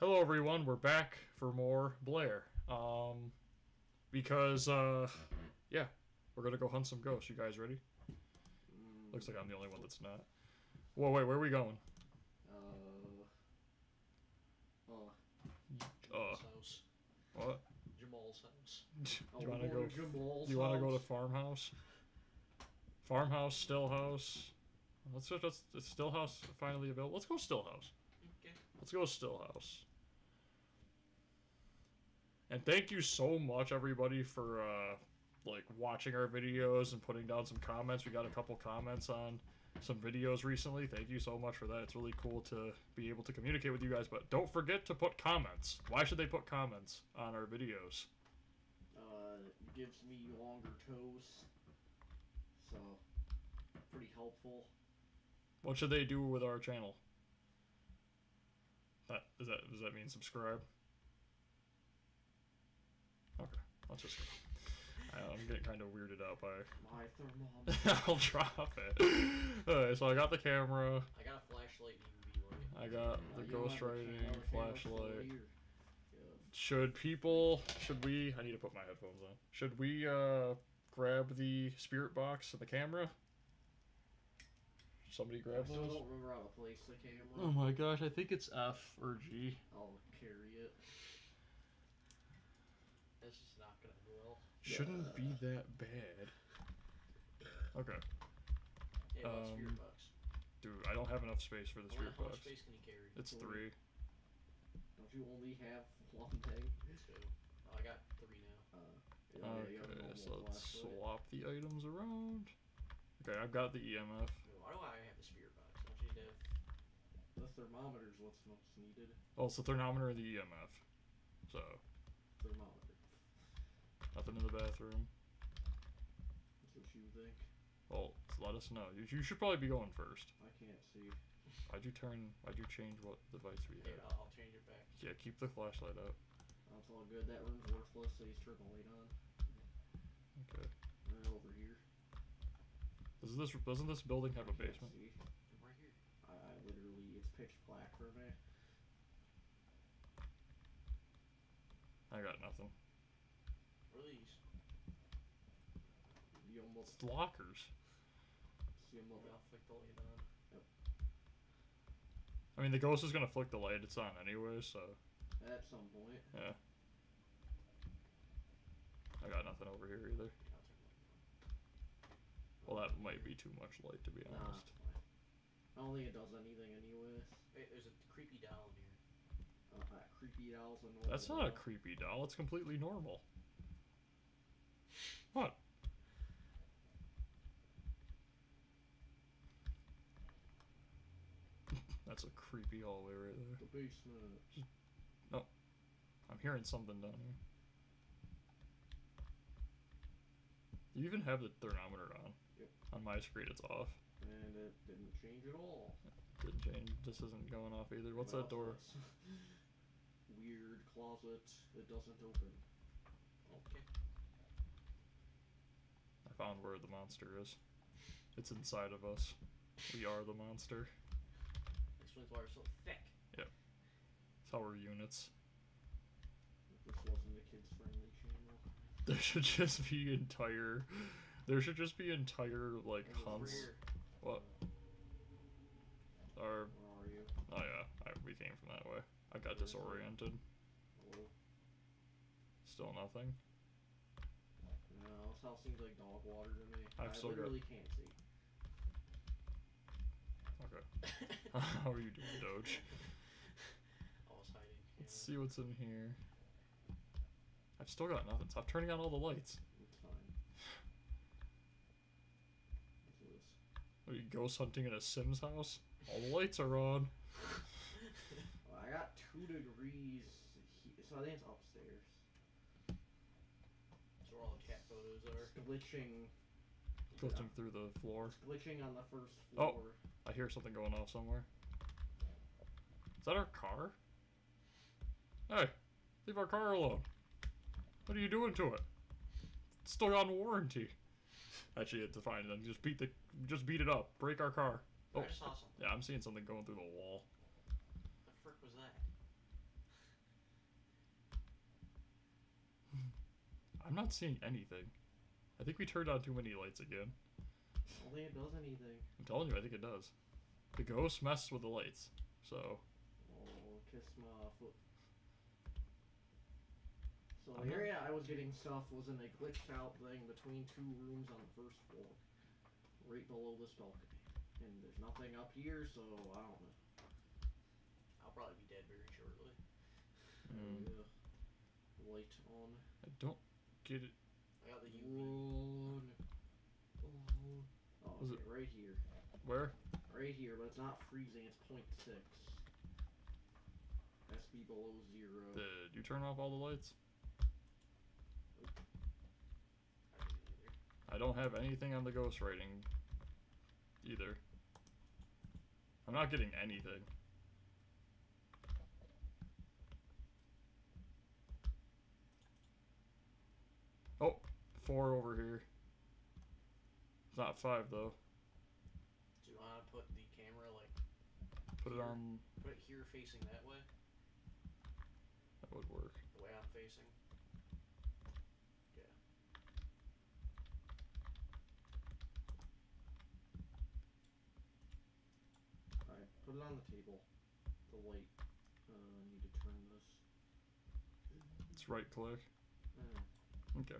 Hello, everyone. We're back for more Blair. Um, because uh, yeah, we're gonna go hunt some ghosts. You guys ready? Looks like I'm the only one that's not. Whoa, wait, where are we going? Uh. Oh. Uh, house. what? Jamal's house. Do oh you wanna go? to Jamal's Do you want to go to house? farmhouse? Farmhouse, Stillhouse. Let's go. Let's, is Stillhouse finally available? Let's go Stillhouse. Let's go Stillhouse. And thank you so much, everybody, for uh, like watching our videos and putting down some comments. We got a couple comments on some videos recently. Thank you so much for that. It's really cool to be able to communicate with you guys. But don't forget to put comments. Why should they put comments on our videos? Uh, it gives me longer toes. So, pretty helpful. What should they do with our channel? That is that does that mean subscribe? Okay, let's just go. I- I'm getting kind of weirded out by. My thermometer. I'll drop it. Alright, so I got the camera. I got a flashlight UV light. I got Uh, the ghost writing flashlight. Yeah. Should people? Should we? I need to put my headphones on. Should we uh grab the spirit box and the camera? Somebody I grab still those. don't remember how to place the camera. Oh my gosh, I think it's F or G. I'll carry it. That's just not gonna go well. Shouldn't be that bad. Okay. Yeah, about Um, spirit box. Dude, I don't have enough space for the How much- spirit how much box. space can you carry? It's Three. three. Don't you only have one thing? Two. Oh, I got three now. Uh, yeah, you have a Okay, normal so let's flashlight. swap the items around. Okay, I've got the EMF. Why do I have the spirit box? Don't you need to have... The thermometer's what's most needed. Oh, it's the thermometer and the EMF. So, Thermometer. nothing in the bathroom. That's what you think. Well, let us know. You, you should probably be going first. I can't see. Why'd you turn, why'd you change what device we Here, had? I'll, I'll change it back. Yeah, keep the flashlight up. That's all good. That room's worthless, so he's turn the light on. Okay. Right over here. Does this, doesn't this building have a basement? see. I'm right here. I, I literally, it's pitch black for me. I got nothing. What are these? You almost It's lockers. see him Maybe I'll flick the light on. I mean, the ghost is gonna flick the light. It's on anyway, so At some point. yeah. I got nothing over here either. Yeah, I'll turn the light on. Well, that might be too much light to be Nah, it's honest. fine. I don't think it does anything anyways. Wait, there's a creepy doll in here. Uh, that creepy dolls and That's not a creepy doll. It's completely normal. What? That's a creepy hallway right there. The basement. Oh I'm hearing something down here. You even have the thermometer on. Yep. On my screen, it's off. And it didn't change at all. Didn't change. This isn't going off either. What's What that door? Weird closet. It doesn't open. Okay. I found where the monster is. It's inside of us. We are the monster. Explains why we're so thick. Yep. It's our units. This wasn't a kids friendly channel. There should just be entire. There should just be entire like hunts. What? Or Where are you? oh yeah, I, we came from that way. I got disoriented. Still nothing. No, this house seems like dog water to me. I've I still got- literally can't see. Okay. How are you doing, Doge? I was hiding. Let's see what's in here. I've still got nothing. Stop turning on all the lights. It's fine. What's this? Are you ghost hunting in a Sims house? All the lights are on. Well, I got two degrees, he- so I think it's upstairs. That's where all the cat photos It's are. glitching. Glitching through the floor. It's glitching on the first floor. Oh. floor. I hear something going off somewhere. Is that our car? Hey, leave our car alone. What are you doing to it? It's still on warranty. Actually, it's find them, just beat the, just beat it up. Break our car. Oh, I saw something. Yeah, I'm seeing something going through the wall. The frick was that? I'm not seeing anything. I think we turned on too many lights again. I don't think it does anything. I'm telling you, I think it does. The ghost messed with the lights, so. Oh, kiss my foot. So the not- area I was getting stuff was in a glitched out thing between two rooms on the first floor, right below this balcony. And there's nothing up here, so I don't know. I'll probably be dead very shortly. mm, Uh, light on. I don't get it. I got the UV. Run. Oh, Was okay, right here. Where? Right here, but it's not freezing, it's 0.6. That's be below zero. Did you turn off all the lights? I didn't either. I don't have anything on the ghost rating either. I'm not getting anything. Oh, four over here. It's not five though. Do you want to put the camera like Put it Here. on. put it here facing that way, That would work. the way I'm facing? Alright, put it on the table. The light. Uh, I need to turn this. It's right click. Uh, Okay.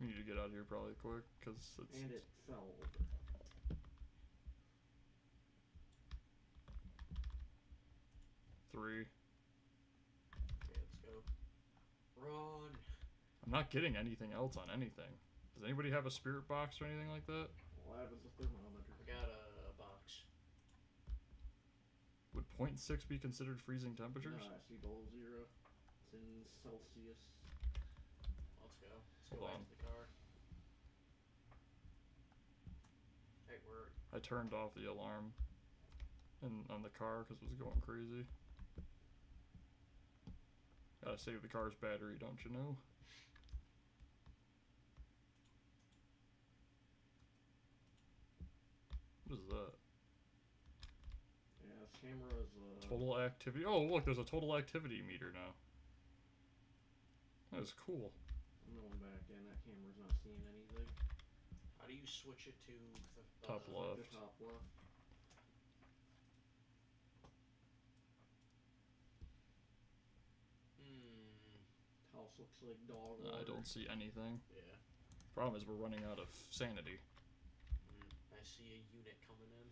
We need to get out of here probably quick because it's. and it fell over. Three. Okay, let's go. Run. I'm not getting anything else on anything. Does anybody have a spirit box or anything like that? What happens with thermometer? I got a, a box. Would 0.6 be considered freezing temperatures? No, I see below zero. It's in Celsius. Let's go. Let's Hold go back on. to the car. Hey, we're I turned off the alarm in, on the car because it was going crazy. Gotta save the car's battery, don't you know? What is that? Yeah, this camera is uh, Total activity. Oh, look, there's a total activity meter now. That is cool. I'm going back in. That camera's not seeing anything. How do you switch it to the Top uh, left. The top left. Hmm. House looks like dog I water. don't see anything. Yeah. Problem is, we're running out of sanity. Mm, I see a unit coming in.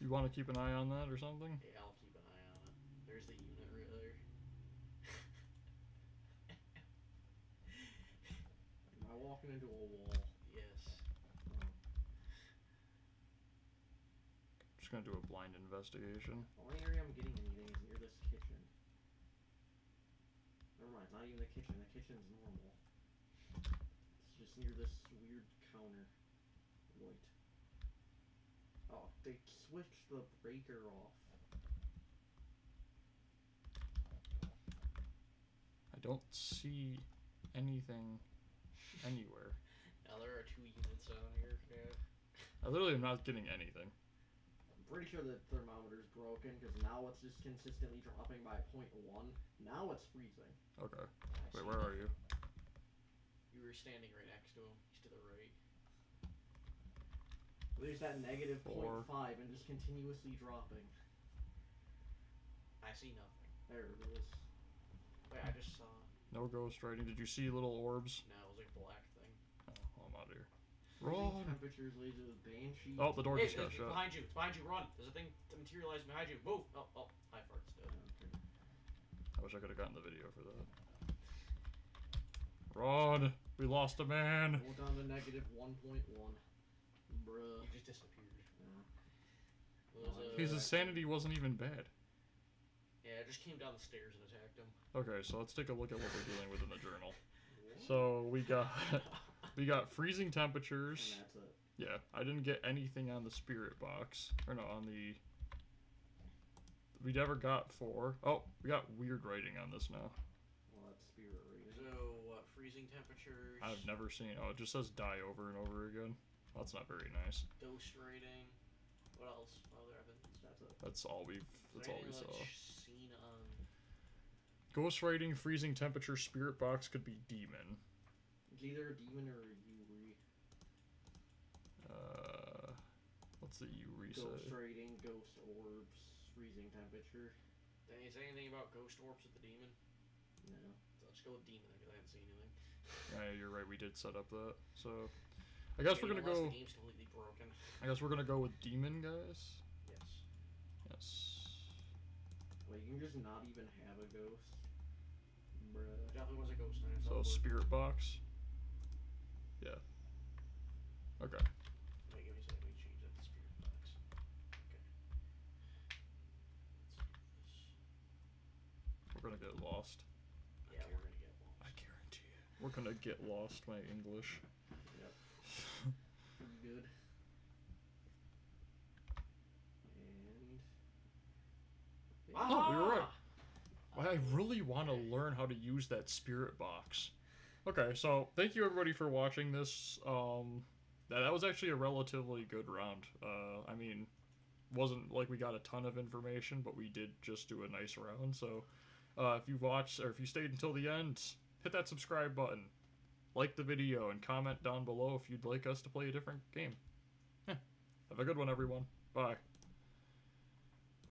You want to keep an eye on that or something? Yeah, I'll keep an eye on it. There's the unit right there. Am I walking into a wall? yes. Oh. Just gonna do a blind investigation. The only area I'm getting anything is near this kitchen. Never mind, it's not even the kitchen. The kitchen's normal. It's just near this weird counter. Light. Oh, they switched the breaker off. I don't see anything anywhere. Now there are two units down here. Yeah. I literally am not getting anything. I'm pretty sure the thermometer's broken because now it's just consistently dropping by 0.1. Now it's freezing. Okay. I Wait, see where are you? You were standing right next to him. He's to the right. There's that negative Four. 0.5 and just continuously dropping. I see nothing. There it is. Wait, I just saw. No ghost writing. Did you see little orbs? No, it was like a black thing. Oh, I'm out of here. Freezing Run! temperatures laser with banshee. Oh, the door Hey, just got it's shut. behind you. It's behind you. Run. There's a thing to materialize behind you. Move. Oh, oh. High fart's dead. Okay. I wish I could have gotten the video for that. Run! We lost a man! Go down to negative 1.1. Bruh. He just disappeared. Yeah. Uh, well, there's a- His insanity wasn't even bad. Yeah, it just came down the stairs and attacked him. Okay, so let's take a look at what we're dealing with in the journal. So we got we got freezing temperatures. And that's it. Yeah, I didn't get anything on the spirit box. Or no, on the. We never got four. Oh, we got weird writing on this now. Well, that's spirit rating. So what? Freezing temperatures. I've never seen. Oh, it just says die over and over again. That's not very nice. Ghost rating. What else? What other evidence? That's it. That's all we've. That's all we anything saw. Seen on. Ghost writing, freezing temperature, spirit box could be demon. It's either a demon or a Yurei. Uh, what's the Yurei say? Ghost rating, ghost orbs, freezing temperature. Did he say anything about ghost orbs with the demon? No. So let's go with demon because I haven't seen anything. Yeah, you're right. We did set up that. So, I guess we're gonna go. The game's completely broken. I guess we're gonna go with demon, guys. Yes. Yes. Like you can just not even have a ghost. Bruh. Definitely was a ghost in it. So spirit box. Yeah. Okay. Wait, give me a second. Let me change that to spirit box. Okay. Let's do this. We're gonna get lost. Yeah, we're gonna get lost. I guarantee it. We're gonna get lost. My English. Pretty good. And Oh, we were right. Ah! I really want to learn how to use that spirit box. Okay, so thank you everybody for watching this. Um, that, that was actually a relatively good round. Uh, I mean, wasn't like we got a ton of information, but we did just do a nice round. So, uh, if you watched or if you stayed until the end, hit that subscribe button, like the video, and comment down below if you'd like us to play a different game. Yeah. Have a good one, everyone. Bye.